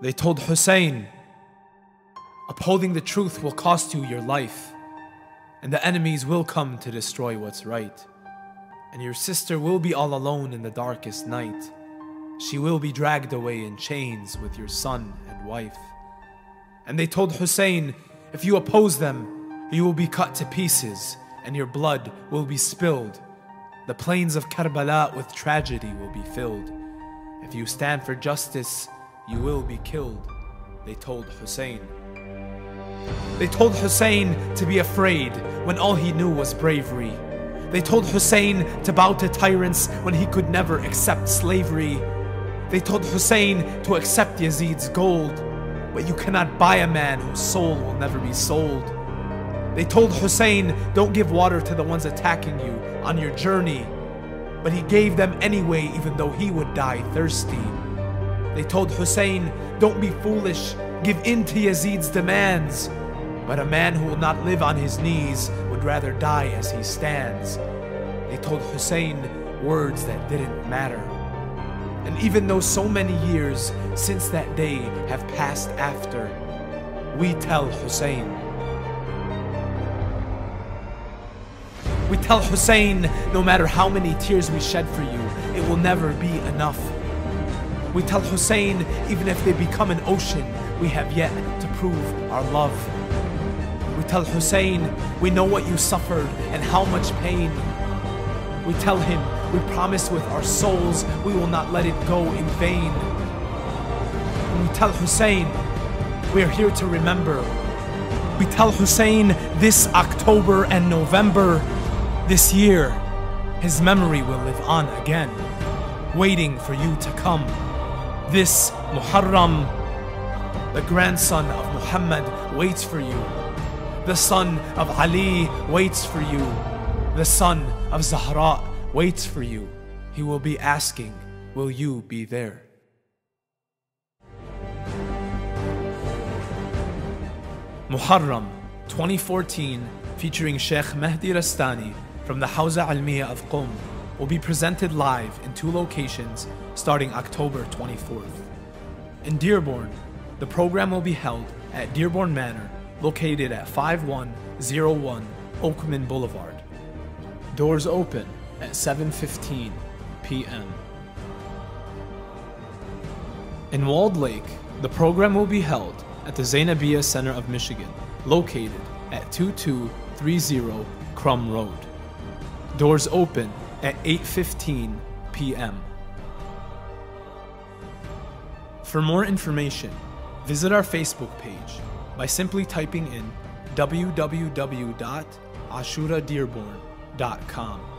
They told Hussein, Upholding the truth will cost you your life, and the enemies will come to destroy what's right. And your sister will be all alone in the darkest night. She will be dragged away in chains with your son and wife. And they told Hussein, If you oppose them, you will be cut to pieces, and your blood will be spilled. The plains of Karbala with tragedy will be filled. If you stand for justice, you will be killed, they told Hussein. They told Hussein to be afraid when all he knew was bravery. They told Hussein to bow to tyrants when he could never accept slavery. They told Hussein to accept Yazid's gold, but you cannot buy a man whose soul will never be sold. They told Hussein, don't give water to the ones attacking you on your journey, but he gave them anyway, even though he would die thirsty. They told Hussein, don't be foolish, give in to Yazid's demands. But a man who will not live on his knees would rather die as he stands. They told Hussein words that didn't matter. And even though so many years since that day have passed after, we tell Hussein. We tell Hussein, no matter how many tears we shed for you, it will never be enough. We tell Hussein, even if they become an ocean, we have yet to prove our love. We tell Hussein, we know what you suffered and how much pain. We tell him, we promise with our souls we will not let it go in vain. And we tell Hussein, we are here to remember. We tell Hussein this October and November, this year, his memory will live on again, waiting for you to come. This Muharram, the grandson of Muhammad, waits for you. The son of Ali waits for you. The son of Zahra waits for you. He will be asking, Will you be there? Muharram 2014, featuring Sheikh Mehdi Rastani from the Hawza Almiya of Qom, will be presented live in two locations starting October 24th. In Dearborn, the program will be held at Dearborn Manor, located at 5101 Oakman Boulevard. Doors open at 7:15 p.m. In Walled Lake, the program will be held at the Zainabia Center of Michigan, located at 2230 Crum Road. Doors open at 8:15 p.m. For more information, visit our Facebook page by simply typing in www.ashuradearborn.com.